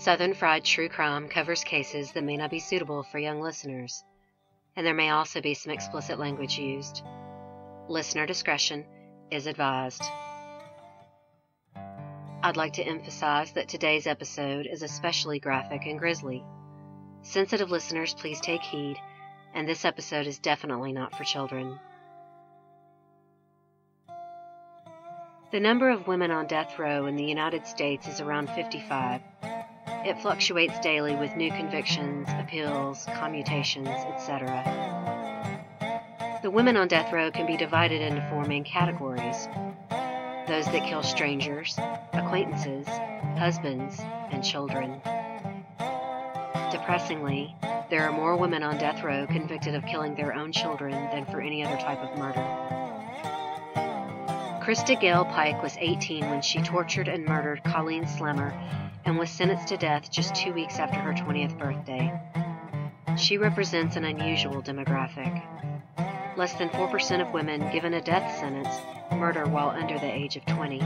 Southern Fried True Crime covers cases that may not be suitable for young listeners, and there may also be some explicit language used. Listener discretion is advised. I'd like to emphasize that today's episode is especially graphic and grisly. Sensitive listeners, please take heed, and this episode is definitely not for children. The number of women on death row in the United States is around 55. It fluctuates daily with new convictions, appeals, commutations, etc. The women on death row can be divided into four main categories those that kill strangers, acquaintances, husbands, and children. Depressingly, there are more women on death row convicted of killing their own children than for any other type of murder. Christa Gail Pike was 18 when she tortured and murdered Colleen Slemmer and was sentenced to death just two weeks after her 20th birthday. She represents an unusual demographic. Less than 4% of women given a death sentence murder while under the age of 20.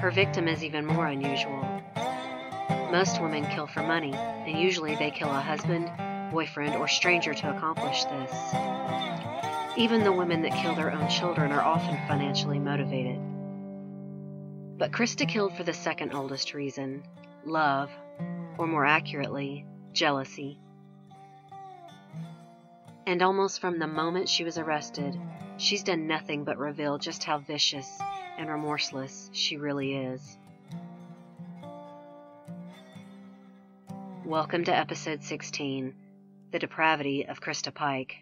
Her victim is even more unusual. Most women kill for money, and usually they kill a husband, boyfriend, or stranger to accomplish this. Even the women that kill their own children are often financially motivated. But Christa killed for the second oldest reason love, or more accurately, jealousy. And almost from the moment she was arrested, she's done nothing but reveal just how vicious and remorseless she really is. Welcome to episode 16 The Depravity of Christa Pike.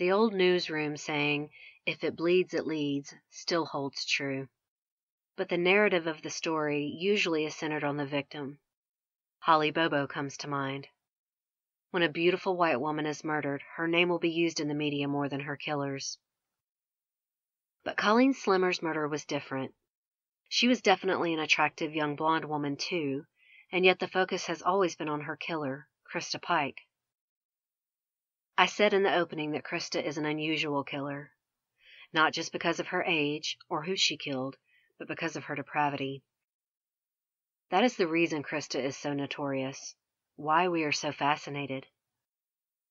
The old newsroom saying, if it bleeds, it leads, still holds true. But the narrative of the story usually is centered on the victim. Holly Bobo comes to mind. When a beautiful white woman is murdered, her name will be used in the media more than her killers. But Colleen Slemmer's murder was different. She was definitely an attractive young blonde woman, too, and yet the focus has always been on her killer, Christa Pike. I said in the opening that Christa is an unusual killer, not just because of her age or who she killed, but because of her depravity. That is the reason Christa is so notorious, why we are so fascinated.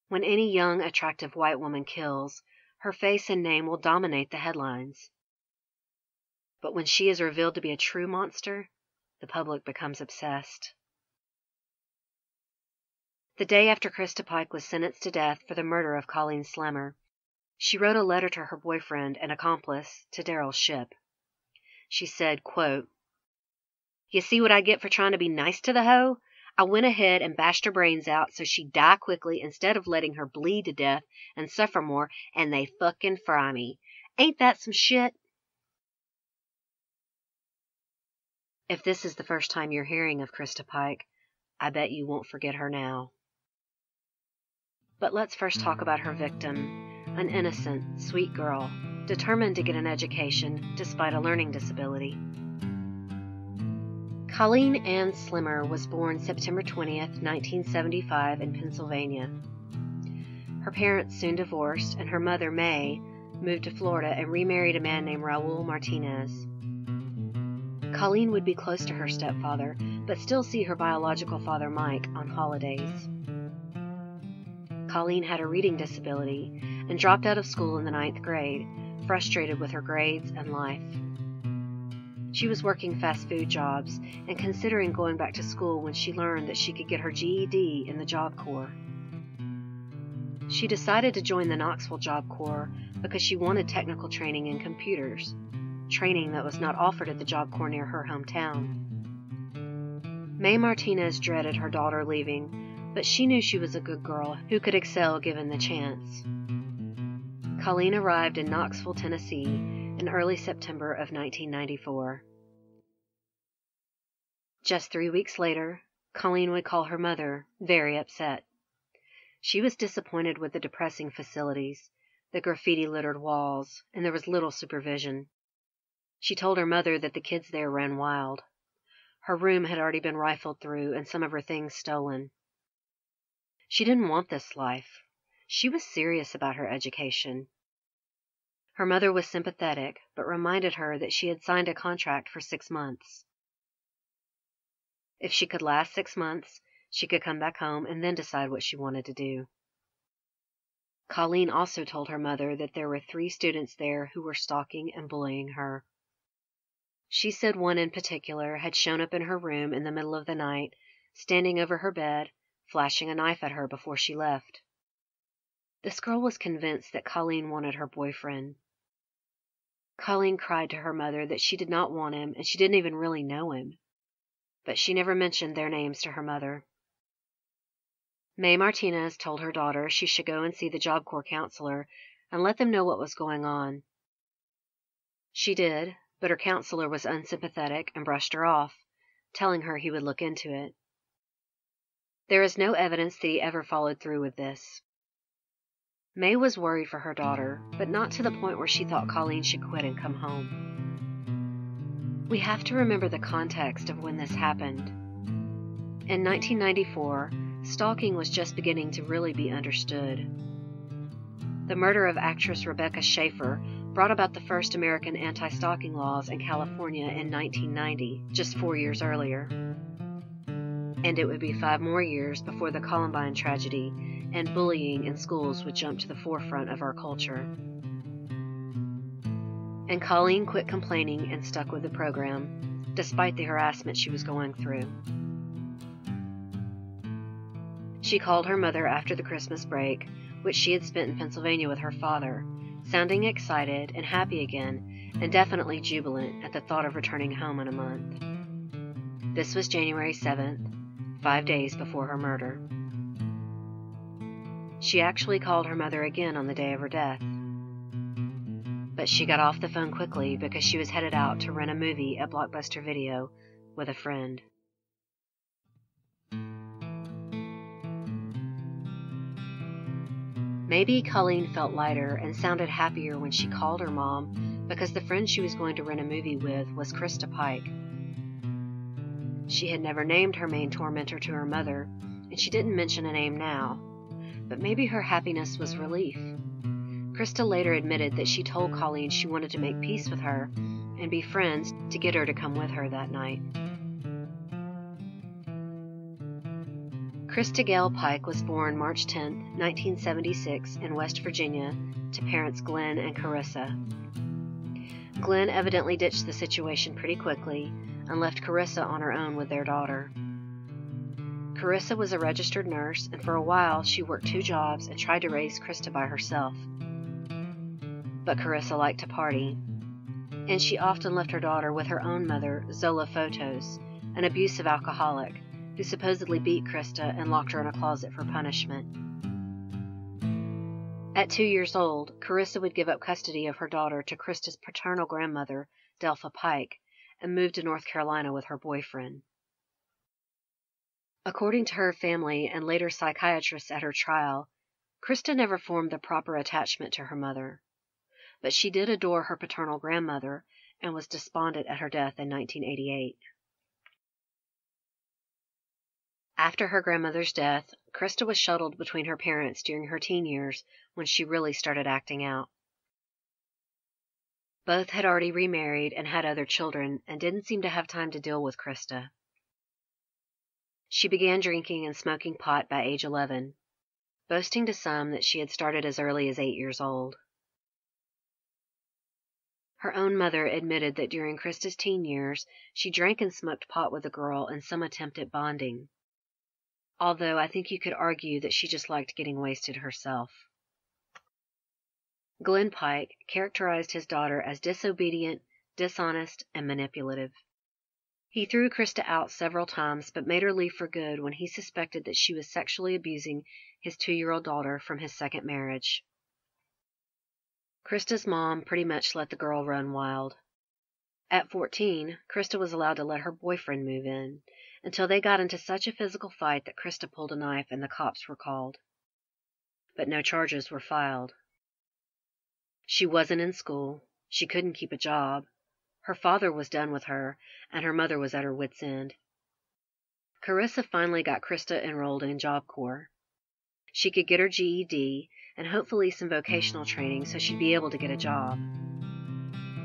When any young, attractive white woman kills, her face and name will dominate the headlines. But when she is revealed to be a true monster, the public becomes obsessed. The day after Christa Pike was sentenced to death for the murder of Colleen Slemmer, she wrote a letter to her boyfriend and accomplice, Tadaryl Shipp. She said, quote, You see what I get for trying to be nice to the hoe? I went ahead and bashed her brains out so she'd die quickly instead of letting her bleed to death and suffer more, and they fucking fry me. Ain't that some shit? If this is the first time you're hearing of Christa Pike, I bet you won't forget her now. But let's first talk about her victim, an innocent, sweet girl, determined to get an education despite a learning disability. Colleen Ann Slemmer was born September 20th, 1975, in Pennsylvania. Her parents soon divorced, and her mother, May, moved to Florida and remarried a man named Raul Martinez. Colleen would be close to her stepfather, but still see her biological father, Mike, on holidays. Colleen had a reading disability and dropped out of school in the ninth grade, frustrated with her grades and life. She was working fast food jobs and considering going back to school when she learned that she could get her GED in the Job Corps. She decided to join the Knoxville Job Corps because she wanted technical training in computers, training that was not offered at the Job Corps near her hometown. May Martinez dreaded her daughter leaving but she knew she was a good girl who could excel given the chance. Colleen arrived in Knoxville, Tennessee in early September of 1994. Just three weeks later, Colleen would call her mother, very upset. She was disappointed with the depressing facilities, the graffiti littered walls, and there was little supervision. She told her mother that the kids there ran wild. Her room had already been rifled through and some of her things stolen. She didn't want this life. She was serious about her education. Her mother was sympathetic, but reminded her that she had signed a contract for six months. If she could last six months, she could come back home and then decide what she wanted to do. Colleen also told her mother that there were three students there who were stalking and bullying her. She said one in particular had shown up in her room in the middle of the night, standing over her bed, flashing a knife at her before she left. This girl was convinced that Colleen wanted her boyfriend. Colleen cried to her mother that she did not want him and she didn't even really know him. But she never mentioned their names to her mother. May Martinez told her daughter she should go and see the Job Corps counselor and let them know what was going on. She did, but her counselor was unsympathetic and brushed her off, telling her he would look into it. There is no evidence that he ever followed through with this. May was worried for her daughter, but not to the point where she thought Colleen should quit and come home. We have to remember the context of when this happened. In 1994, stalking was just beginning to really be understood. The murder of actress Rebecca Schaeffer brought about the first American anti stalking laws in California in 1990, just four years earlier. And it would be five more years before the Columbine tragedy and bullying in schools would jump to the forefront of our culture. And Colleen quit complaining and stuck with the program, despite the harassment she was going through. She called her mother after the Christmas break, which she had spent in Pennsylvania with her father, sounding excited and happy again, and definitely jubilant at the thought of returning home in a month. This was January 7th, five days before her murder. She actually called her mother again on the day of her death. But she got off the phone quickly because she was headed out to rent a movie at Blockbuster Video with a friend. Maybe Colleen felt lighter and sounded happier when she called her mom because the friend she was going to rent a movie with was Christa Pike. She had never named her main tormentor to her mother, and she didn't mention a name now, but maybe her happiness was relief. Christa later admitted that she told Colleen she wanted to make peace with her and be friends to get her to come with her that night. Christa Gail Pike was born March 10, 1976, in West Virginia to parents Glenn and Carissa. Glenn evidently ditched the situation pretty quickly and left Carissa on her own with their daughter. Carissa was a registered nurse, and for a while she worked two jobs and tried to raise Christa by herself. But Carissa liked to party, and she often left her daughter with her own mother, Zola Photos, an abusive alcoholic who supposedly beat Christa and locked her in a closet for punishment. At two years old, Carissa would give up custody of her daughter to Christa's paternal grandmother, Delpha Pike, and moved to North Carolina with her boyfriend. According to her family and later psychiatrists at her trial, Christa never formed the proper attachment to her mother, but she did adore her paternal grandmother and was despondent at her death in 1988. After her grandmother's death, Christa was shuttled between her parents during her teen years when she really started acting out. Both had already remarried and had other children and didn't seem to have time to deal with Christa. She began drinking and smoking pot by age 11, boasting to some that she had started as early as eight years old. Her own mother admitted that during Christa's teen years, she drank and smoked pot with a girl in some attempt at bonding although I think you could argue that she just liked getting wasted herself. Glenn Pike characterized his daughter as disobedient, dishonest, and manipulative. He threw Christa out several times, but made her leave for good when he suspected that she was sexually abusing his two year old daughter from his second marriage. Christa's mom pretty much let the girl run wild. At 14, Christa was allowed to let her boyfriend move in, until they got into such a physical fight that Christa pulled a knife and the cops were called. But no charges were filed. She wasn't in school. She couldn't keep a job. Her father was done with her, and her mother was at her wits' end. Carissa finally got Christa enrolled in Job Corps. She could get her GED and hopefully some vocational training so she'd be able to get a job.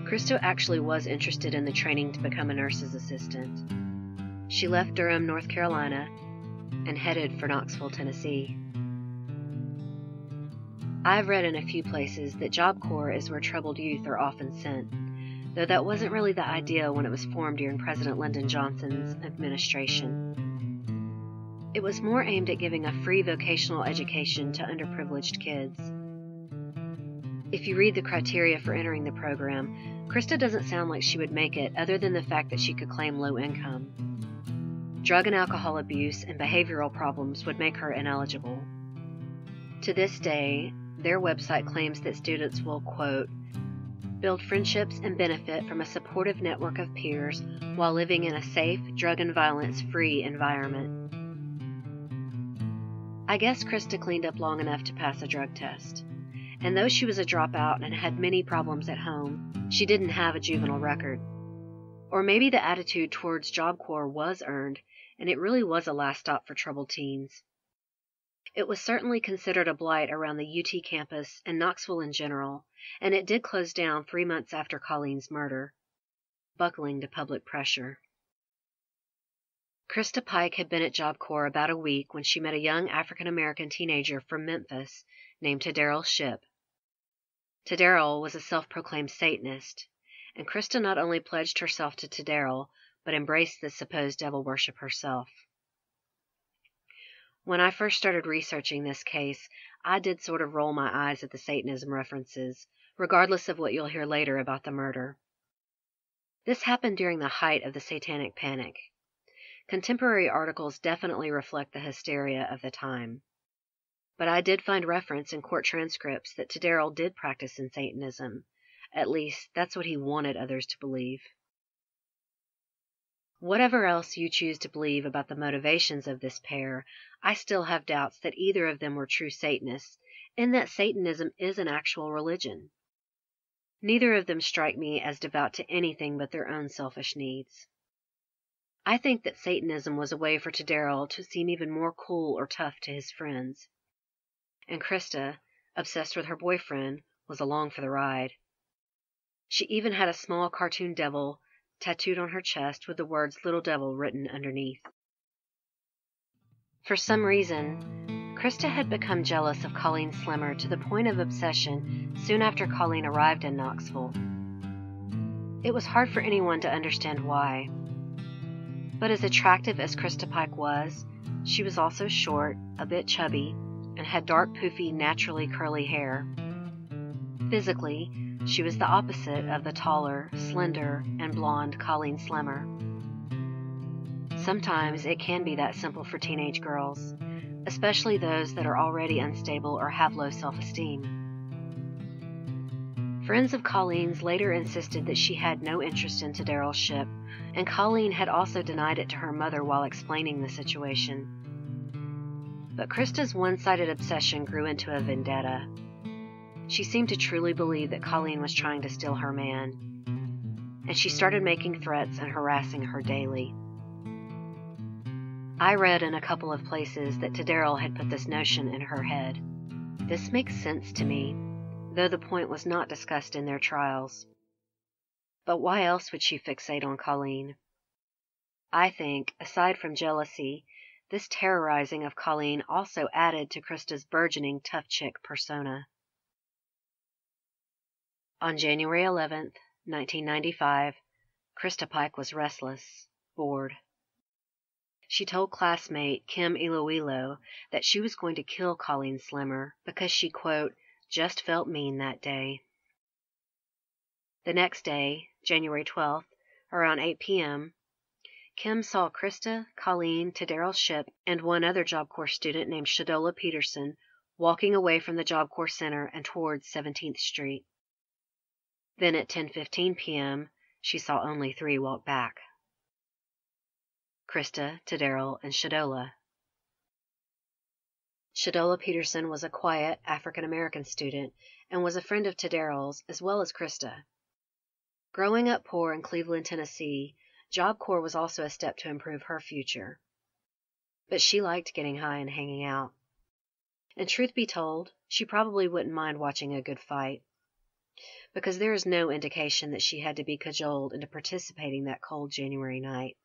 Christa actually was interested in the training to become a nurse's assistant. She left Durham, North Carolina, and headed for Knoxville, Tennessee. I've read in a few places that Job Corps is where troubled youth are often sent, though that wasn't really the idea when it was formed during President Lyndon Johnson's administration. It was more aimed at giving a free vocational education to underprivileged kids. If you read the criteria for entering the program, Christa doesn't sound like she would make it other than the fact that she could claim low income. Drug and alcohol abuse and behavioral problems would make her ineligible. To this day, their website claims that students will, quote, build friendships and benefit from a supportive network of peers while living in a safe, drug and violence free environment. I guess Christa cleaned up long enough to pass a drug test. And though she was a dropout and had many problems at home, she didn't have a juvenile record. Or maybe the attitude towards Job Corps was earned, and it really was a last stop for troubled teens. It was certainly considered a blight around the UT campus and Knoxville in general, and it did close down three months after Colleen's murder, buckling to public pressure. Christa Pike had been at Job Corps about a week when she met a young African American teenager from Memphis named Tadaryl Shipp. Tadaryl was a self proclaimed Satanist, and Christa not only pledged herself to Tadaryl, but embraced the supposed devil worship herself. When I first started researching this case, I did sort of roll my eyes at the Satanism references, regardless of what you'll hear later about the murder. This happened during the height of the Satanic Panic. Contemporary articles definitely reflect the hysteria of the time. But I did find reference in court transcripts that Tadaryl did practice in Satanism. At least, that's what he wanted others to believe. Whatever else you choose to believe about the motivations of this pair, I still have doubts that either of them were true Satanists, and that Satanism is an actual religion. Neither of them strike me as devout to anything but their own selfish needs. I think that Satanism was a way for Tadaryl to seem even more cool or tough to his friends. And Christa, obsessed with her boyfriend, was along for the ride. She even had a small cartoon devil tattooed on her chest with the words Little Devil written underneath. For some reason, Christa had become jealous of Colleen Slemmer to the point of obsession soon after Colleen arrived in Knoxville. It was hard for anyone to understand why. But as attractive as Christa Pike was, she was also short, a bit chubby, and had dark, poofy, naturally curly hair. Physically, she was the opposite of the taller, slender, and blonde Colleen Slemmer. Sometimes it can be that simple for teenage girls, especially those that are already unstable or have low self esteem. Friends of Colleen's later insisted that she had no interest in Tadaryl Shipp, and Colleen had also denied it to her mother while explaining the situation. But Christa's one sided obsession grew into a vendetta. She seemed to truly believe that Colleen was trying to steal her man, and she started making threats and harassing her daily. I read in a couple of places that Tadaryl had put this notion in her head. This makes sense to me, though the point was not discussed in their trials. But why else would she fixate on Colleen? I think, aside from jealousy, this terrorizing of Colleen also added to Christa's burgeoning tough chick persona. On January 11th, 1995, Christa Pike was restless, bored. She told classmate Kim Iloilo that she was going to kill Colleen Slemmer because she, quote, just felt mean that day. The next day, January 12th, around 8 p.m., Kim saw Christa, Colleen, Tadaryl Shipp, and one other Job Corps student named Shadola Peterson walking away from the Job Corps Center and towards 17th Street. Then at 10:15 p.m., she saw only three walk back. Christa, Tadaryl, and Shadola. Shadola Peterson was a quiet African American student and was a friend of Tadaryl's as well as Christa. Growing up poor in Cleveland, Tennessee, Job Corps was also a step to improve her future. But she liked getting high and hanging out. And truth be told, she probably wouldn't mind watching a good fight, because there is no indication that she had to be cajoled into participating that cold January night.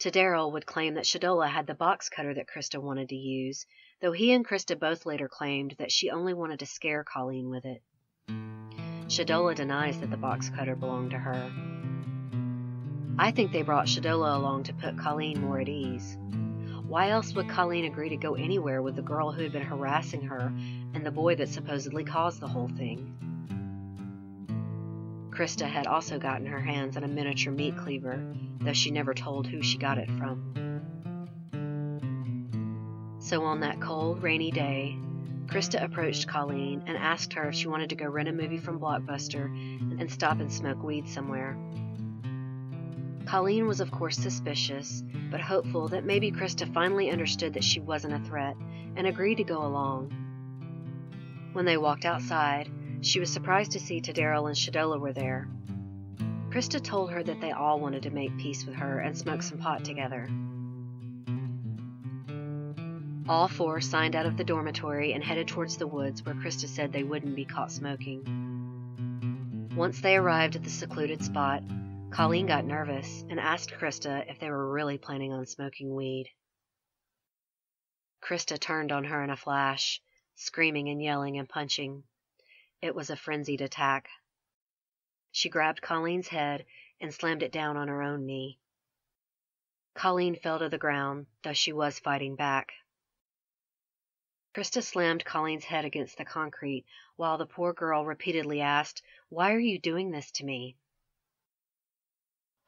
Daryl would claim that Shadola had the box cutter that Christa wanted to use, though he and Christa both later claimed that she only wanted to scare Colleen with it. Shadola denies that the box cutter belonged to her. I think they brought Shadola along to put Colleen more at ease. Why else would Colleen agree to go anywhere with the girl who had been harassing her and the boy that supposedly caused the whole thing? Christa had also gotten her hands on a miniature meat cleaver, though she never told who she got it from. So on that cold, rainy day, Christa approached Colleen and asked her if she wanted to go rent a movie from Blockbuster and stop and smoke weed somewhere. Colleen was, of course, suspicious, but hopeful that maybe Christa finally understood that she wasn't a threat and agreed to go along. When they walked outside, she was surprised to see Tadaryl and Shadola were there. Christa told her that they all wanted to make peace with her and smoke some pot together. All four signed out of the dormitory and headed towards the woods where Christa said they wouldn't be caught smoking. Once they arrived at the secluded spot, Colleen got nervous and asked Christa if they were really planning on smoking weed. Christa turned on her in a flash, screaming and yelling and punching. It was a frenzied attack. She grabbed Colleen's head and slammed it down on her own knee. Colleen fell to the ground, though she was fighting back. Christa slammed Colleen's head against the concrete while the poor girl repeatedly asked, Why are you doing this to me?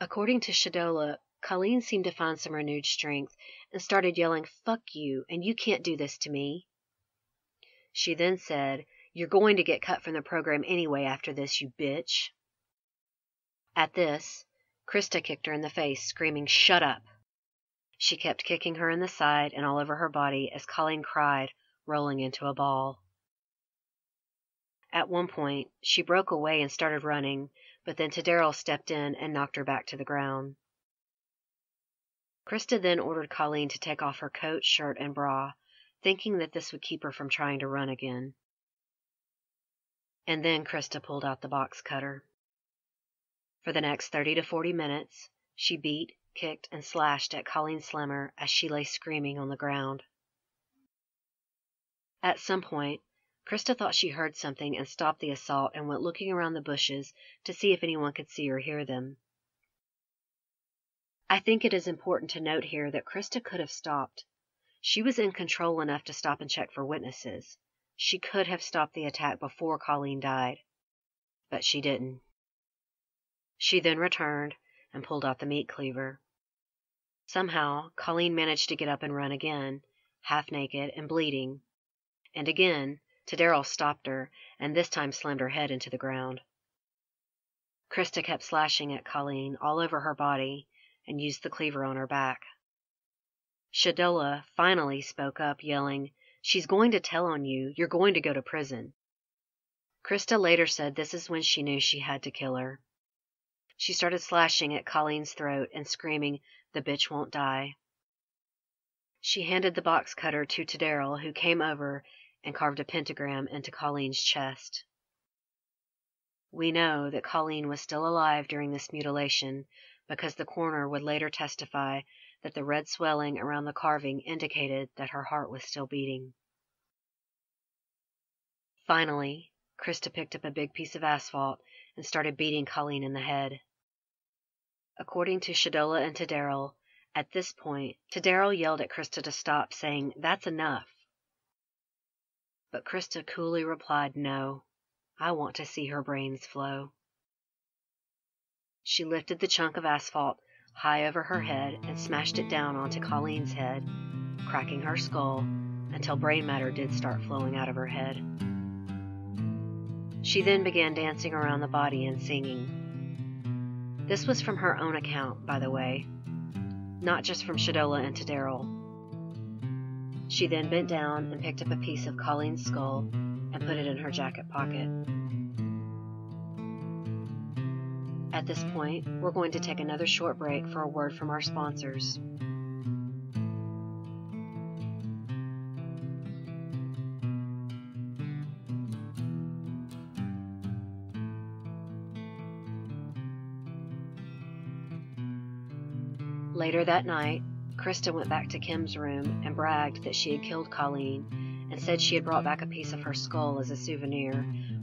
According to Shadola, Colleen seemed to find some renewed strength and started yelling, Fuck you, and you can't do this to me. She then said, You're going to get cut from the program anyway after this, you bitch. At this, Christa kicked her in the face, screaming, Shut up. She kept kicking her in the side and all over her body as Colleen cried, rolling into a ball. At one point, she broke away and started running, but then Tadaryl stepped in and knocked her back to the ground. Christa then ordered Colleen to take off her coat, shirt, and bra, thinking that this would keep her from trying to run again. And then Christa pulled out the box cutter. For the next 30 to 40 minutes, she beat, kicked, and slashed at Colleen Slemmer as she lay screaming on the ground. At some point, Christa thought she heard something and stopped the assault and went looking around the bushes to see if anyone could see or hear them. I think it is important to note here that Christa could have stopped. She was in control enough to stop and check for witnesses. She could have stopped the attack before Colleen died, but she didn't. She then returned and pulled out the meat cleaver. Somehow, Colleen managed to get up and run again, half naked and bleeding, and again Tadaryl stopped her, and this time slammed her head into the ground. Christa kept slashing at Colleen all over her body and used the cleaver on her back. Shadola finally spoke up, yelling, She's going to tell on you. You're going to go to prison. Christa later said this is when she knew she had to kill her. She started slashing at Colleen's throat and screaming, The bitch won't die. She handed the box cutter to Tadaryl, who came over and carved a pentagram into Colleen's chest. We know that Colleen was still alive during this mutilation because the coroner would later testify that the red swelling around the carving indicated that her heart was still beating. Finally, Christa picked up a big piece of asphalt and started beating Colleen in the head. According to Shadola and Tadaryl, at this point, Tadaryl yelled at Christa to stop, saying, That's enough. But Christa coolly replied, No, I want to see her brains flow. She lifted the chunk of asphalt high over her head and smashed it down onto Colleen's head, cracking her skull until brain matter did start flowing out of her head. She then began dancing around the body and singing. This was from her own account, by the way, not just from Shadola and Tadaryl. She then bent down and picked up a piece of Colleen's skull and put it in her jacket pocket. At this point, we're going to take another short break for a word from our sponsors. Later that night, Christa went back to Kim's room and bragged that she had killed Colleen and said she had brought back a piece of her skull as a souvenir,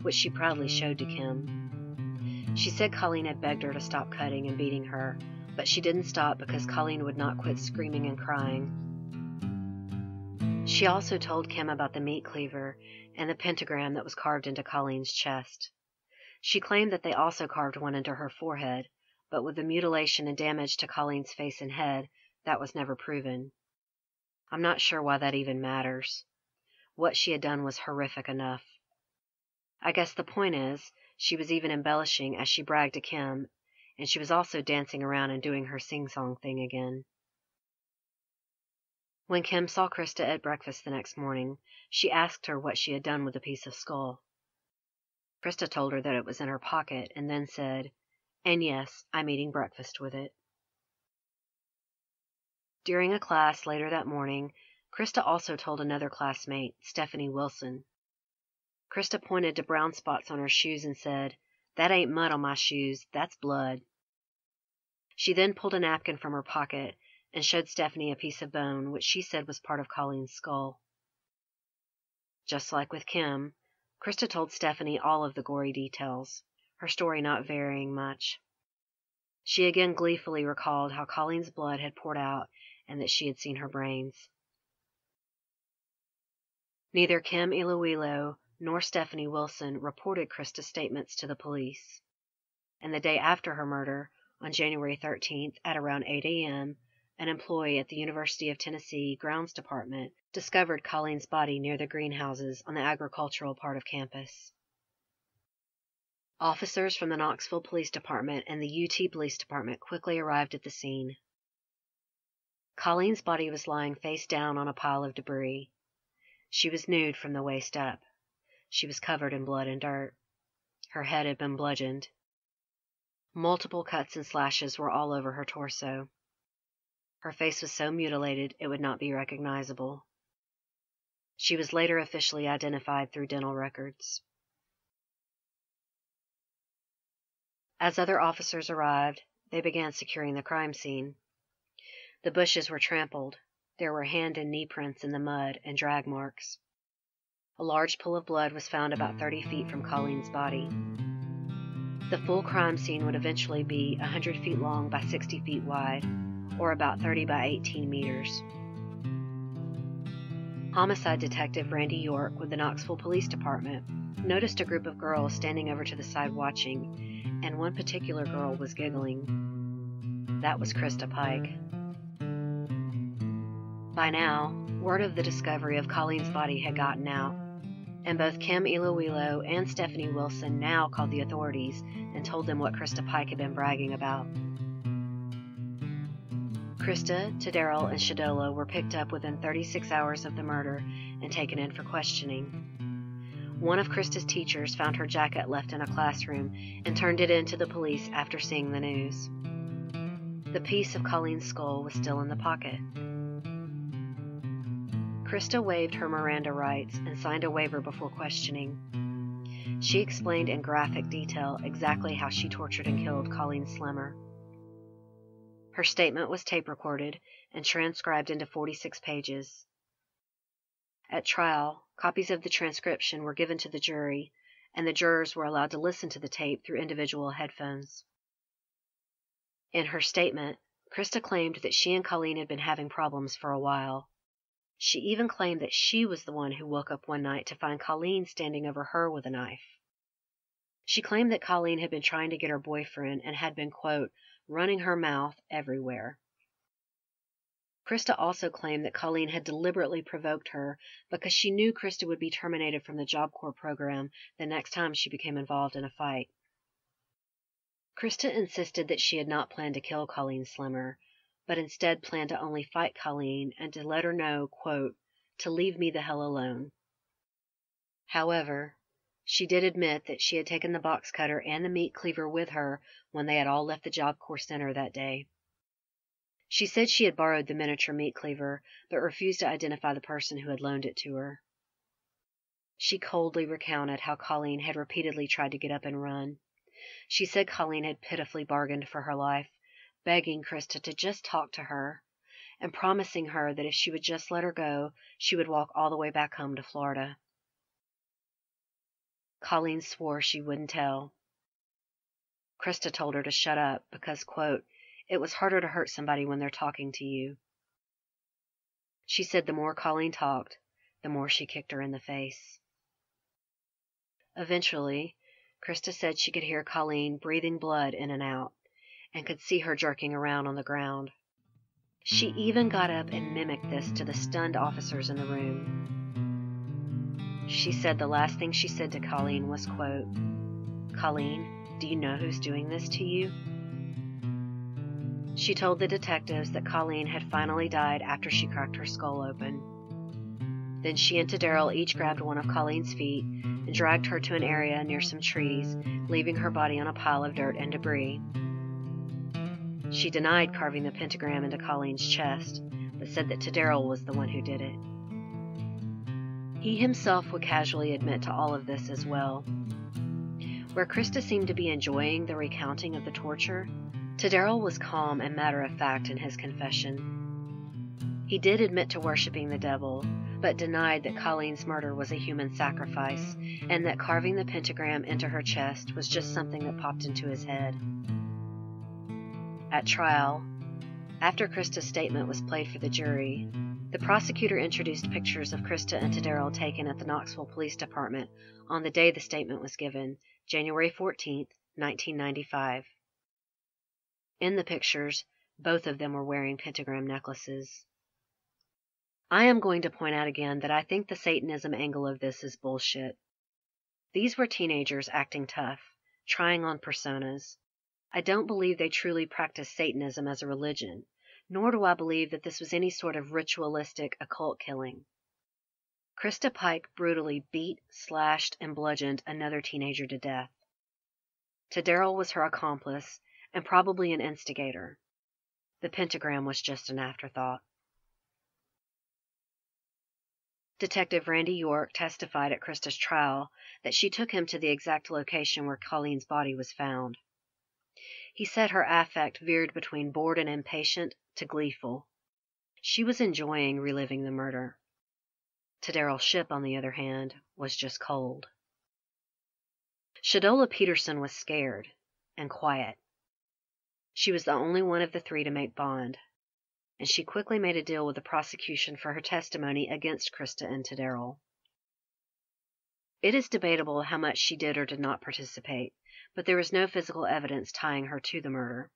which she proudly showed to Kim. She said Colleen had begged her to stop cutting and beating her, but she didn't stop because Colleen would not quit screaming and crying. She also told Kim about the meat cleaver and the pentagram that was carved into Colleen's chest. She claimed that they also carved one into her forehead, but with the mutilation and damage to Colleen's face and head, that was never proven. I'm not sure why that even matters. What she had done was horrific enough. I guess the point is, she was even embellishing as she bragged to Kim, and she was also dancing around and doing her sing song thing again. When Kim saw Christa at breakfast the next morning, she asked her what she had done with the piece of skull. Christa told her that it was in her pocket and then said, And yes, I'm eating breakfast with it. During a class later that morning, Christa also told another classmate, Stephanie Wilson. Christa pointed to brown spots on her shoes and said, That ain't mud on my shoes, that's blood. She then pulled a napkin from her pocket and showed Stephanie a piece of bone, which she said was part of Colleen's skull. Just like with Kim, Christa told Stephanie all of the gory details, her story not varying much. She again gleefully recalled how Colleen's blood had poured out and that she had seen her brains. Neither Kim Iloilo nor Stephanie Wilson reported Christa's statements to the police. And the day after her murder, on January 13th at around 8 a.m., an employee at the University of Tennessee Grounds Department discovered Colleen's body near the greenhouses on the agricultural part of campus. Officers from the Knoxville Police Department and the UT Police Department quickly arrived at the scene. Colleen's body was lying face down on a pile of debris. She was nude from the waist up. She was covered in blood and dirt. Her head had been bludgeoned. Multiple cuts and slashes were all over her torso. Her face was so mutilated it would not be recognizable. She was later officially identified through dental records. As other officers arrived, they began securing the crime scene. The bushes were trampled. There were hand and knee prints in the mud and drag marks. A large pool of blood was found about 30 feet from Colleen's body. The full crime scene would eventually be 100 feet long by 60 feet wide, or about 30 by 18 meters. Homicide Detective Randy York with the Knoxville Police Department noticed a group of girls standing over to the side watching, and one particular girl was giggling. That was Christa Pike. By now, word of the discovery of Colleen's body had gotten out, and both Kim Iloilo and Stephanie Wilson now called the authorities and told them what Christa Pike had been bragging about. Christa, Tadaryl, and Shadola were picked up within 36 hours of the murder and taken in for questioning. One of Christa's teachers found her jacket left in a classroom and turned it in to the police after seeing the news. The piece of Colleen's skull was still in the pocket. Christa waived her Miranda rights and signed a waiver before questioning. She explained in graphic detail exactly how she tortured and killed Colleen Slemmer. Her statement was tape recorded and transcribed into 46 pages. At trial, copies of the transcription were given to the jury, and the jurors were allowed to listen to the tape through individual headphones. In her statement, Christa claimed that she and Colleen had been having problems for a while. She even claimed that she was the one who woke up one night to find Colleen standing over her with a knife. She claimed that Colleen had been trying to get her boyfriend and had been, quote, running her mouth everywhere. Christa also claimed that Colleen had deliberately provoked her because she knew Christa would be terminated from the Job Corps program the next time she became involved in a fight. Christa insisted that she had not planned to kill Colleen Slemmer, but instead planned to only fight Colleen and to let her know, quote, to leave me the hell alone. However, she did admit that she had taken the box cutter and the meat cleaver with her when they had all left the Job Corps Center that day. She said she had borrowed the miniature meat cleaver, but refused to identify the person who had loaned it to her. She coldly recounted how Colleen had repeatedly tried to get up and run. She said Colleen had pitifully bargained for her life, begging Christa to just talk to her and promising her that if she would just let her go, she would walk all the way back home to Florida. Colleen swore she wouldn't tell. Christa told her to shut up because, quote, it was harder to hurt somebody when they're talking to you. She said the more Colleen talked, the more she kicked her in the face. Eventually, Christa said she could hear Colleen breathing blood in and out and could see her jerking around on the ground. She even got up and mimicked this to the stunned officers in the room. She said the last thing she said to Colleen was, quote, Colleen, do you know who's doing this to you? She told the detectives that Colleen had finally died after she cracked her skull open. Then she and Tadaryl each grabbed one of Colleen's feet and dragged her to an area near some trees, leaving her body on a pile of dirt and debris. She denied carving the pentagram into Colleen's chest, but said that Tadaryl was the one who did it. He himself would casually admit to all of this as well. Where Christa seemed to be enjoying the recounting of the torture, Tadaryl was calm and matter of fact in his confession. He did admit to worshiping the devil, but denied that Colleen's murder was a human sacrifice and that carving the pentagram into her chest was just something that popped into his head. At trial, after Christa's statement was played for the jury, the prosecutor introduced pictures of Christa and Tadaryl taken at the Knoxville Police Department on the day the statement was given, January 14, 1995. In the pictures, both of them were wearing pentagram necklaces. I am going to point out again that I think the Satanism angle of this is bullshit. These were teenagers acting tough, trying on personas, I don't believe they truly practiced Satanism as a religion, nor do I believe that this was any sort of ritualistic occult killing. Christa Pike brutally beat, slashed, and bludgeoned another teenager to death. Tadaryl was her accomplice and probably an instigator. The pentagram was just an afterthought. Detective Randy York testified at Christa's trial that she took him to the exact location where Colleen's body was found. He said her affect veered between bored and impatient to gleeful. She was enjoying reliving the murder. Tadaryl Shipp, on the other hand, was just cold. Shadola Peterson was scared and quiet. She was the only one of the three to make bond, and she quickly made a deal with the prosecution for her testimony against Christa and Tadaryl. It is debatable how much she did or did not participate, but there was no physical evidence tying her to the murder.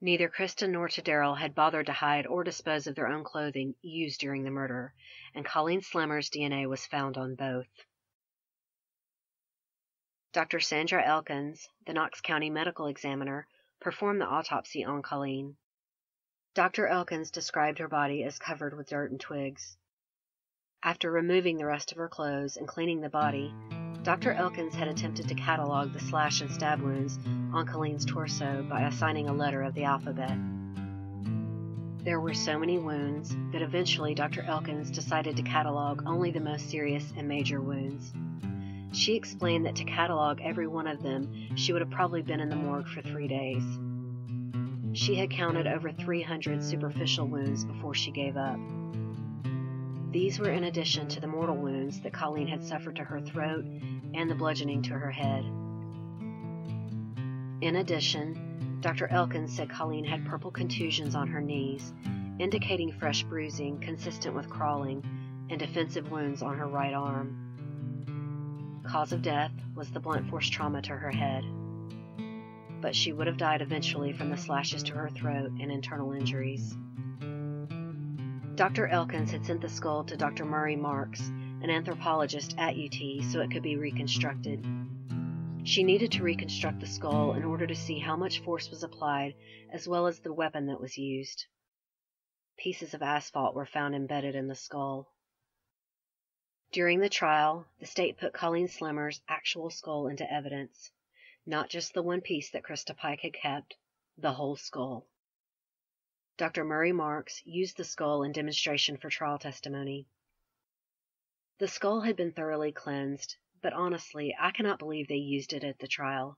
Neither Christa nor Tadaryl had bothered to hide or dispose of their own clothing used during the murder, and Colleen Slemmer's DNA was found on both. Dr. Sandra Elkins, the Knox County medical examiner, performed the autopsy on Colleen. Dr. Elkins described her body as covered with dirt and twigs. After removing the rest of her clothes and cleaning the body, Dr. Elkins had attempted to catalog the slash and stab wounds on Colleen's torso by assigning a letter of the alphabet. There were so many wounds that eventually Dr. Elkins decided to catalog only the most serious and major wounds. She explained that to catalog every one of them, she would have probably been in the morgue for three days. She had counted over 300 superficial wounds before she gave up. These were in addition to the mortal wounds that Colleen had suffered to her throat and the bludgeoning to her head. In addition, Dr. Elkins said Colleen had purple contusions on her knees, indicating fresh bruising consistent with crawling, and defensive wounds on her right arm. Cause of death was the blunt force trauma to her head, but she would have died eventually from the slashes to her throat and internal injuries. Dr. Elkins had sent the skull to Dr. Murray Marks, an anthropologist at UT, so it could be reconstructed. She needed to reconstruct the skull in order to see how much force was applied, as well as the weapon that was used. Pieces of asphalt were found embedded in the skull. During the trial, the state put Colleen Slemmer's actual skull into evidence, not just the one piece that Christa Pike had kept, the whole skull. Dr. Murray Marks used the skull in demonstration for trial testimony. The skull had been thoroughly cleansed, but honestly, I cannot believe they used it at the trial.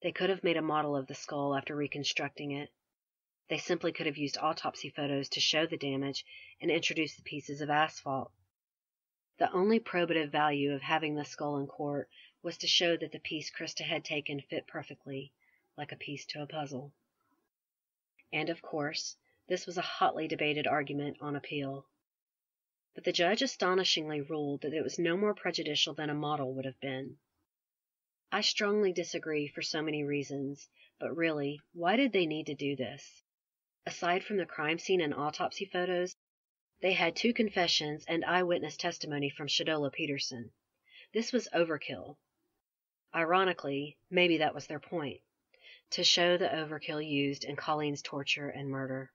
They could have made a model of the skull after reconstructing it. They simply could have used autopsy photos to show the damage and introduce the pieces of asphalt. The only probative value of having the skull in court was to show that the piece Christa had taken fit perfectly, like a piece to a puzzle. And, of course, this was a hotly debated argument on appeal. But the judge astonishingly ruled that it was no more prejudicial than a model would have been. I strongly disagree for so many reasons, but really, why did they need to do this? Aside from the crime scene and autopsy photos, they had two confessions and eyewitness testimony from Shadola Peterson. This was overkill. Ironically, maybe that was their point to show the overkill used in Colleen's torture and murder.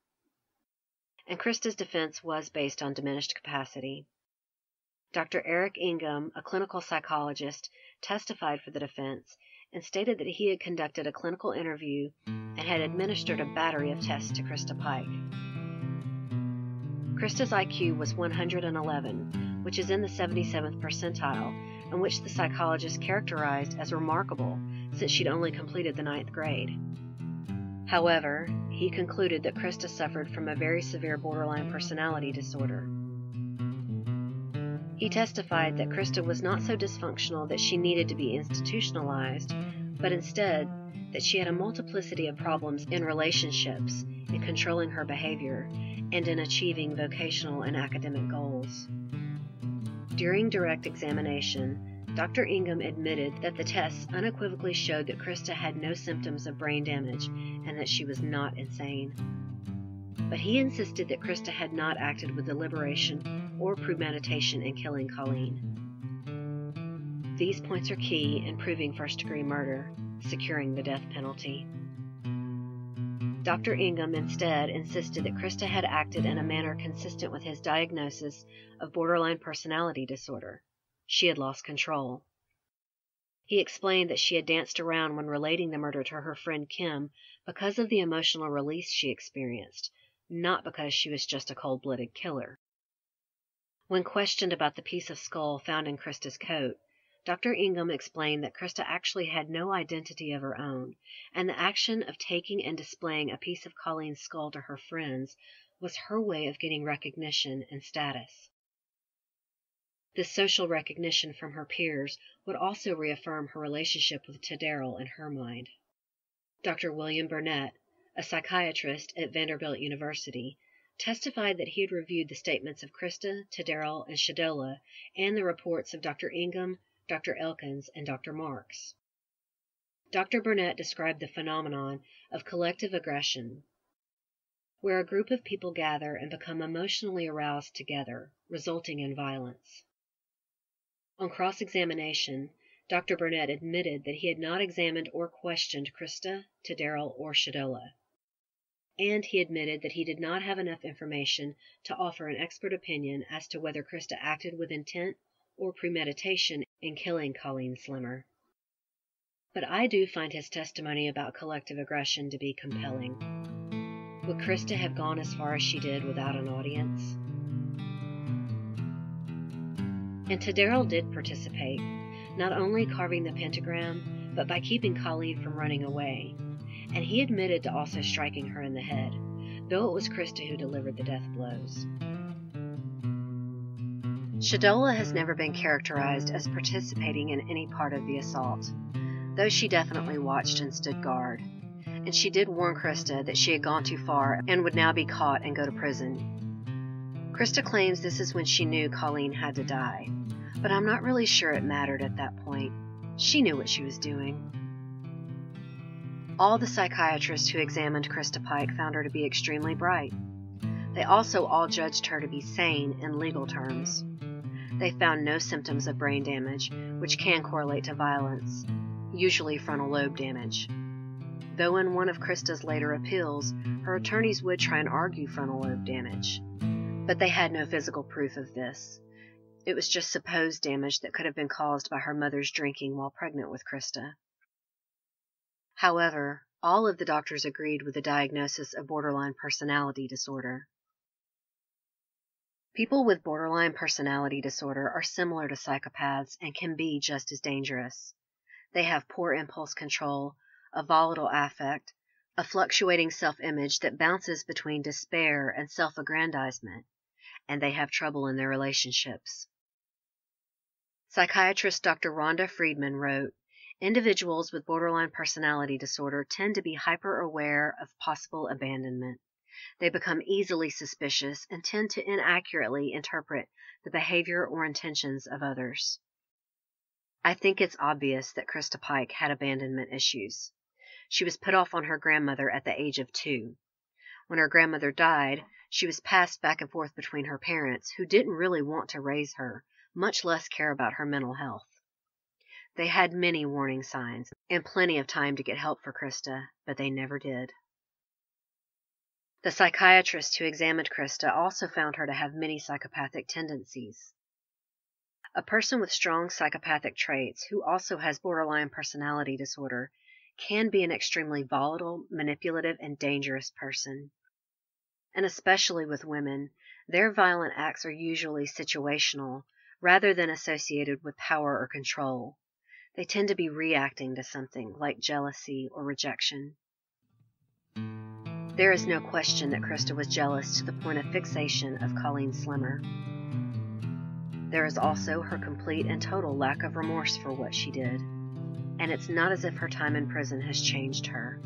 And Christa's defense was based on diminished capacity. Dr. Eric Engum, a clinical psychologist, testified for the defense and stated that he had conducted a clinical interview and had administered a battery of tests to Christa Pike. Christa's IQ was 111, which is in the 77th percentile, and which the psychologist characterized as remarkable since she'd only completed the ninth grade. However, he concluded that Christa suffered from a very severe borderline personality disorder. He testified that Christa was not so dysfunctional that she needed to be institutionalized, but instead that she had a multiplicity of problems in relationships, in controlling her behavior, and in achieving vocational and academic goals. During direct examination, Dr. Engum admitted that the tests unequivocally showed that Christa had no symptoms of brain damage and that she was not insane. But he insisted that Christa had not acted with deliberation or premeditation in killing Colleen. These points are key in proving first degree murder, securing the death penalty. Dr. Engum instead insisted that Christa had acted in a manner consistent with his diagnosis of borderline personality disorder. She had lost control. He explained that she had danced around when relating the murder to her friend Kim because of the emotional release she experienced, not because she was just a cold blooded killer. When questioned about the piece of skull found in Christa's coat, Dr. Engum explained that Christa actually had no identity of her own, and the action of taking and displaying a piece of Colleen's skull to her friends was her way of getting recognition and status. This social recognition from her peers would also reaffirm her relationship with Tadaryl in her mind. Dr. William Bernet, a psychiatrist at Vanderbilt University, testified that he had reviewed the statements of Christa, Tadaryl, and Shadola and the reports of Dr. Engum, Dr. Elkins, and Dr. Marks. Dr. Bernet described the phenomenon of collective aggression, where a group of people gather and become emotionally aroused together, resulting in violence. On cross examination, Dr. Bernet admitted that he had not examined or questioned Christa, Tadaryl, or Shadola. And he admitted that he did not have enough information to offer an expert opinion as to whether Christa acted with intent or premeditation in killing Colleen Slemmer. But I do find his testimony about collective aggression to be compelling. Would Christa have gone as far as she did without an audience? And Tadaryl did participate, not only carving the pentagram, but by keeping Colleen from running away. And he admitted to also striking her in the head, though it was Christa who delivered the death blows. Shadola has never been characterized as participating in any part of the assault, though she definitely watched and stood guard. And she did warn Christa that she had gone too far and would now be caught and go to prison. Christa claims this is when she knew Colleen had to die, but I'm not really sure it mattered at that point. She knew what she was doing. All the psychiatrists who examined Christa Pike found her to be extremely bright. They also all judged her to be sane in legal terms. They found no symptoms of brain damage, which can correlate to violence, usually frontal lobe damage. Though in one of Christa's later appeals, her attorneys would try and argue frontal lobe damage, but they mm. had no physical proof of this. It was just supposed damage that could have been caused by her mother's drinking while pregnant with Christa. However, all of the doctors agreed with the diagnosis of borderline personality disorder. People with borderline personality disorder are similar to psychopaths and can be just as dangerous. They have poor impulse control, a volatile affect, a fluctuating self image that bounces between despair and self aggrandizement, and they have trouble in their relationships. Psychiatrist Dr. Rhonda Friedman wrote Individuals with borderline personality disorder tend to be hyper aware of possible abandonment. They become easily suspicious and tend to inaccurately interpret the behavior or intentions of others. I think it's obvious that Christa Pike had abandonment issues. She was put off on her grandmother at the age of two. When her grandmother died, she was passed back and forth between her parents, who didn't really want to raise her, much less care about her mental health. They had many warning signs and plenty of time to get help for Christa, but they never did. The psychiatrist who examined Christa also found her to have many psychopathic tendencies. A person with strong psychopathic traits who also has borderline personality disorder can be an extremely volatile, manipulative, and dangerous person. And especially with women, their violent acts are usually situational rather than associated with power or control. They tend to be reacting to something like jealousy or rejection. There is no question that Christa was jealous to the point of fixation of Colleen Slemmer. There is also her complete and total lack of remorse for what she did, and it's not as if her time in prison has changed her.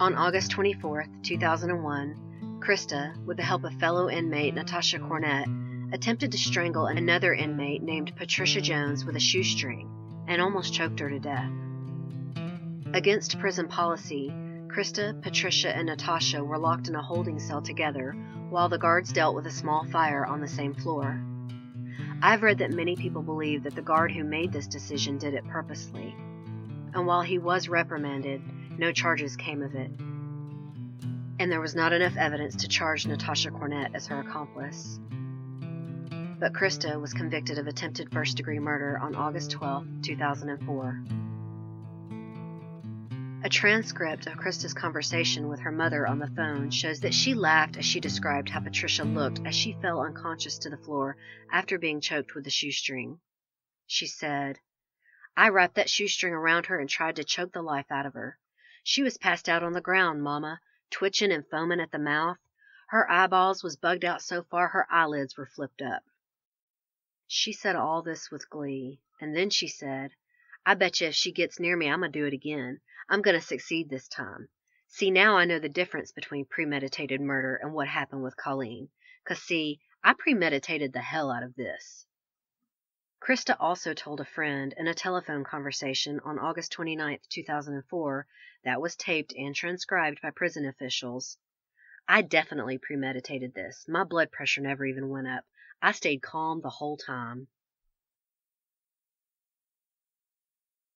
On August 24, 2001, Christa, with the help of fellow inmate Natasha Cornett, attempted to strangle another inmate named Patricia Jones with a shoestring and almost choked her to death. Against prison policy, Christa, Patricia, and Natasha were locked in a holding cell together while the guards dealt with a small fire on the same floor. I've read that many people believe that the guard who made this decision did it purposely, and while he was reprimanded, no charges came of it. And there was not enough evidence to charge Natasha Cornett as her accomplice but Christa was convicted of attempted first degree murder on August 12, 2004. A transcript of Christa's conversation with her mother on the phone shows that she laughed as she described how Patricia looked as she fell unconscious to the floor after being choked with the shoestring. She said, I wrapped that shoestring around her and tried to choke the life out of her. She was passed out on the ground, Mama, twitching and foaming at the mouth. Her eyeballs was bugged out so far her eyelids were flipped up. She said all this with glee, and then she said, I bet you if she gets near me, I'm going to do it again. I'm going to succeed this time. See, now I know the difference between premeditated murder and what happened with Colleen. 'Cause see, I premeditated the hell out of this. Christa also told a friend in a telephone conversation on August 29, 2004, that was taped and transcribed by prison officials. I definitely premeditated this. My blood pressure never even went up. I stayed calm the whole time.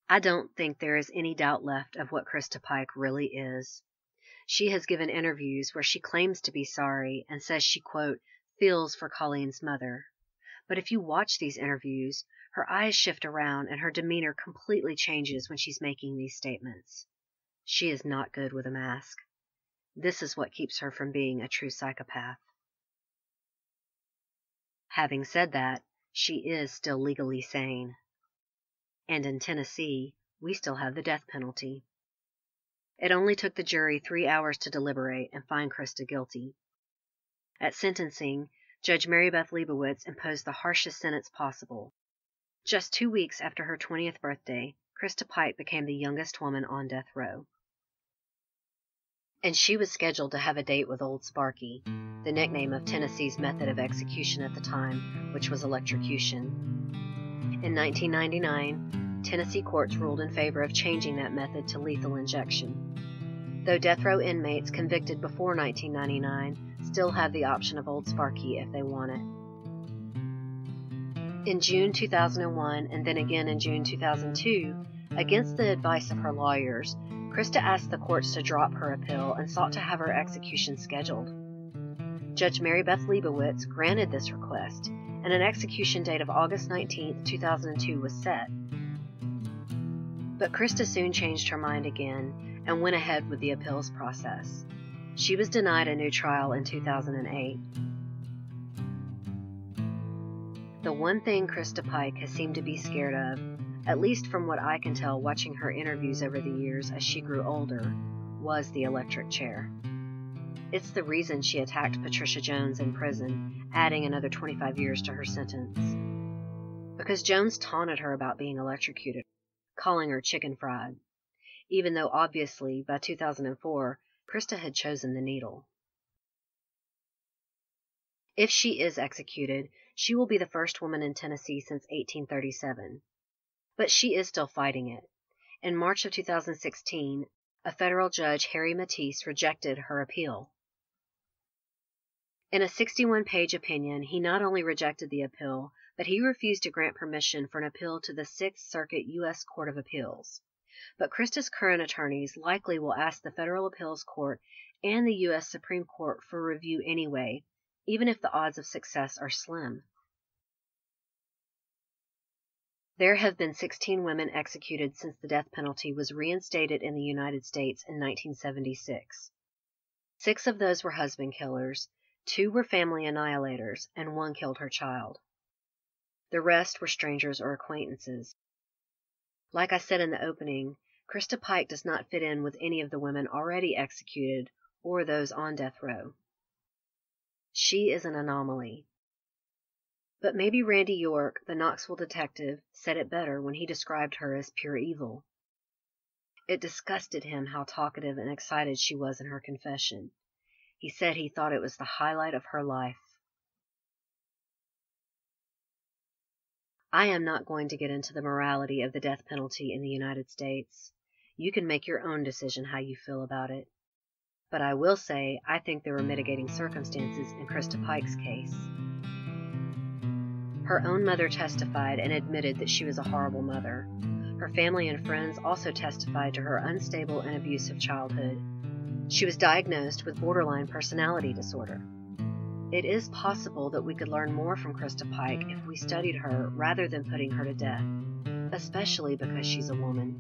I don't think there is any doubt left of what Christa Pike really is. She has given interviews where she claims to be sorry and says she, quote, feels for Colleen's mother. But if you watch these interviews, her eyes shift around and her demeanor completely changes when she's making these statements. She is not good with a mask. This is what keeps her from being a true psychopath. Having said that, she is still legally sane. And in Tennessee, we still have the death penalty. It only took the jury three hours to deliberate and find Christa guilty. At sentencing, Judge Mary Beth Leibowitz imposed the harshest sentence possible. Just two weeks after her 20th birthday, Christa Pike became the youngest woman on death row and she was scheduled to have a date with Old Sparky, the nickname of Tennessee's method of execution at the time, which was electrocution. In 1999, Tennessee courts ruled in favor of changing that method to lethal injection. Though death row inmates convicted before 1999 still have the option of Old Sparky if they want it. In June 2001 and then again in June 2002, against the advice of her lawyers, Christa asked the courts to drop her appeal and sought to have her execution scheduled. Judge Mary Beth Leibowitz granted this request, and an execution date of August 19, 2002 was set. But Christa soon changed her mind again and went ahead with the appeals process. She was denied a new trial in 2008. The one thing Christa Pike has seemed to be scared of at least from what I can tell watching her interviews over the years as she grew older, was the electric chair. It's the reason she attacked Patricia Jones in prison, adding another 25 years to her sentence. Because Jones taunted her about being electrocuted, calling her chicken fried, even though obviously by 2004 Christa had chosen the needle. If she is executed, she will be the first woman in Tennessee since 1837. But she is still fighting it. In March of 2016, a federal judge, Harry Mattice, rejected her appeal. In a 61 page opinion, he not only rejected the appeal, but he refused to grant permission for an appeal to the Sixth Circuit U.S. Court of Appeals. But Christa's current attorneys likely will ask the Federal Appeals Court and the U.S. Supreme Court for review anyway, even if the odds of success are slim. There have been 16 women executed since the death penalty was reinstated in the United States in 1976. Six of those were husband killers, two were family annihilators, and one killed her child. The rest were strangers or acquaintances. Like I said in the opening, Christa Pike does not fit in with any of the women already executed or those on death row. She is an anomaly. But maybe Randy York, the Knoxville detective, said it better when he described her as pure evil. It disgusted him how talkative and excited she was in her confession. He said he thought it was the highlight of her life. I am not going to get into the morality of the death penalty in the United States. You can make your own decision how you feel about it. But I will say I think there were mitigating circumstances in Christa Pike's case. Her own mother testified and admitted that she was a horrible mother. Her family and friends also testified to her unstable and abusive childhood. She was diagnosed with borderline personality disorder. It is possible that we could learn more from Christa Pike if we studied her rather than putting her to death, especially because she's a woman.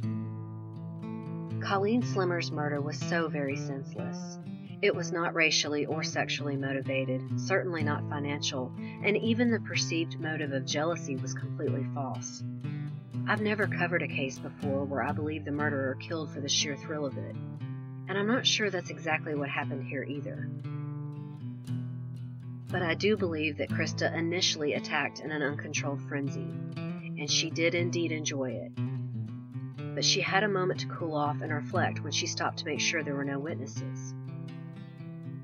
Colleen Slemmer's murder was so very senseless. It was not racially or sexually motivated, certainly not financial, and even the perceived motive of jealousy was completely false. I've never covered a case before where I believe the murderer killed for the sheer thrill of it, and I'm not sure that's exactly what happened here either. But I do believe that Christa initially attacked in an uncontrolled frenzy, and she did indeed enjoy it but she had a moment to cool off and reflect when she stopped to make sure there were no witnesses.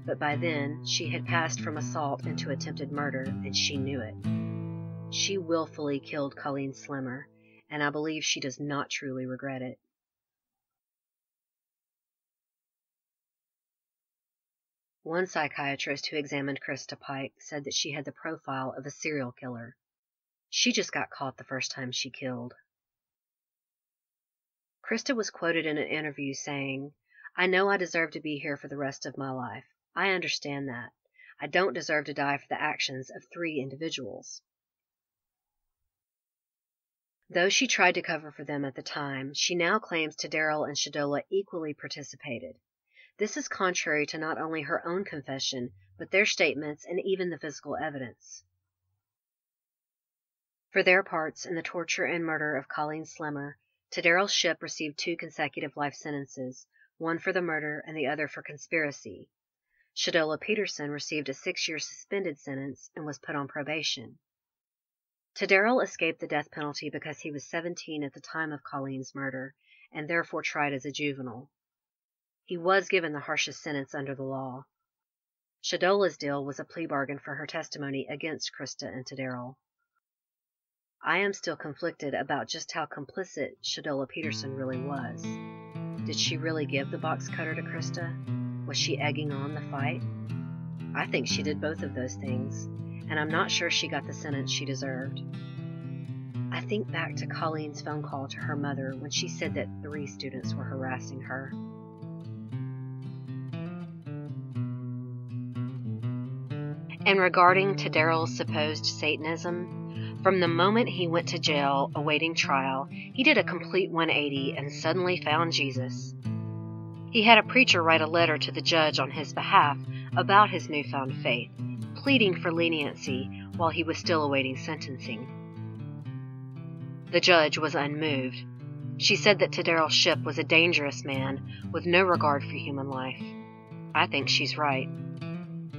But by then, she had passed from assault into attempted murder, and she knew it. She willfully killed Colleen Slemmer, and I believe she does not truly regret it. One psychiatrist who examined Christa Pike said that she had the profile of a serial killer. She just got caught the first time she killed. Christa was quoted in an interview saying, I know I deserve to be here for the rest of my life. I understand that. I don't deserve to die for the actions of three individuals. Though she tried to cover for them at the time, she now claims Tadaryl and Shadola equally participated. This is contrary to not only her own confession, but their statements and even the physical evidence. For their parts in the torture and murder of Colleen Slemmer, Tadaryl Shipp received two consecutive life sentences, one for the murder and the other for conspiracy. Shadola Peterson received a six-year suspended sentence and was put on probation. Tadaryl escaped the death penalty because he was 17 at the time of Colleen's murder and therefore tried as a juvenile. He was given the harshest sentence under the law. Shadola's deal was a plea bargain for her testimony against Christa and Tadaryl. I am still conflicted about just how complicit Shadola Peterson really was. Did she really give the box cutter to Christa? Was she egging on the fight? I think she did both of those things, and I'm not sure she got the sentence she deserved. I think back to Colleen's phone call to her mother when she said that three students were harassing her. And regarding Tadaryl's supposed Satanism, from the moment he went to jail awaiting trial, he did a complete 180 and suddenly found Jesus. He had a preacher write a letter to the judge on his behalf about his newfound faith, pleading for leniency while he was still awaiting sentencing. The judge was unmoved. She said that Tadaryl Shipp was a dangerous man with no regard for human life. I think she's right.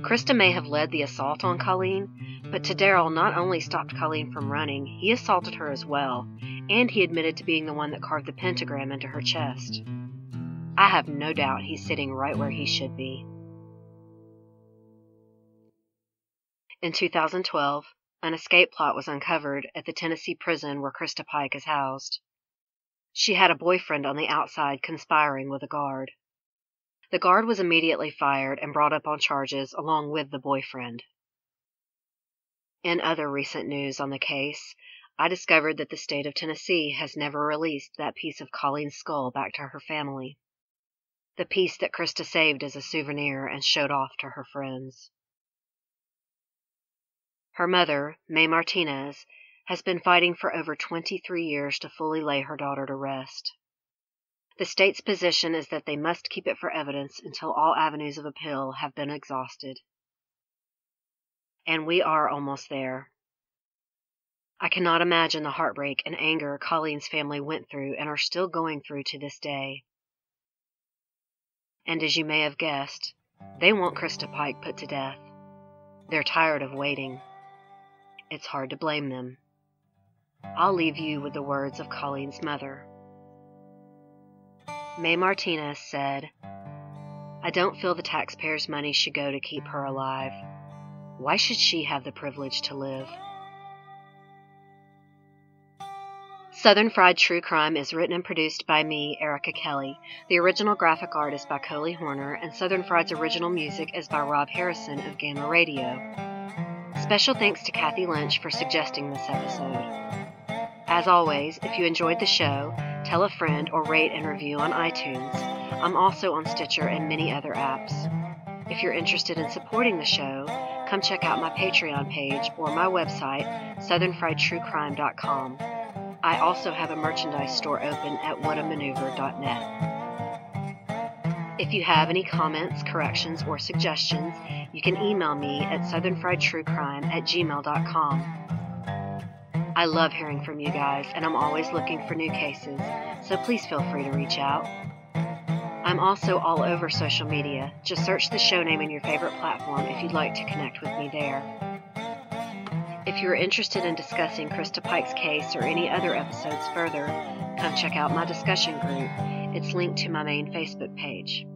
Christa may have led the assault on Colleen, but Tadaryl not only stopped Colleen from running, he assaulted her as well, and he admitted to being the one that carved the pentagram into her chest. I have no doubt he's sitting right where he should be. In 2012, an escape plot was uncovered at the Tennessee prison where Christa Pike is housed. She had a boyfriend on the outside conspiring with a guard. The guard was immediately fired and brought up on charges along with the boyfriend. In other recent news on the case, I discovered that the state of Tennessee has never released that piece of Colleen's skull back to her family. The piece that Christa saved as a souvenir and showed off to her friends. Her mother, May Martinez, has been fighting for over 23 years to fully lay her daughter to rest. The state's position is that they must keep it for evidence until all avenues of appeal have been exhausted. And we are almost there. I cannot imagine the heartbreak and anger Colleen's family went through and are still going through to this day. And as you may have guessed, they want Christa Pike put to death. They're tired of waiting. It's hard to blame them. I'll leave you with the words of Colleen's mother. May Martinez said, I don't feel the taxpayers' money should go to keep her alive. Why should she have the privilege to live? Southern Fried True Crime is written and produced by me, Erica Kelley. The original graphic art is by Coley Horner, and Southern Fried's original music is by Rob Harrison of Gamma Radio. Special thanks to Kathy Lynch for suggesting this episode. As always, if you enjoyed the show, tell a friend or rate and review on iTunes. I'm also on Stitcher and many other apps. If you're interested in supporting the show, come check out my Patreon page or my website, southernfriedtruecrime.com. I also have a merchandise store open at whatamaneuver.net. If you have any comments, corrections, or suggestions, you can email me at southernfriedtruecrime at gmail.com. I love hearing from you guys, and I'm always looking for new cases, so please feel free to reach out. I'm also all over social media. Just search the show name in your favorite platform if you'd like to connect with me there. If you're interested in discussing Christa Pike's case or any other episodes further, come check out my discussion group. It's linked to my main Facebook page.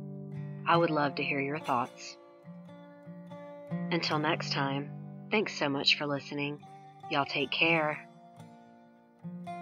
I would love to hear your thoughts. Until next time, thanks so much for listening. Y'all take care thank you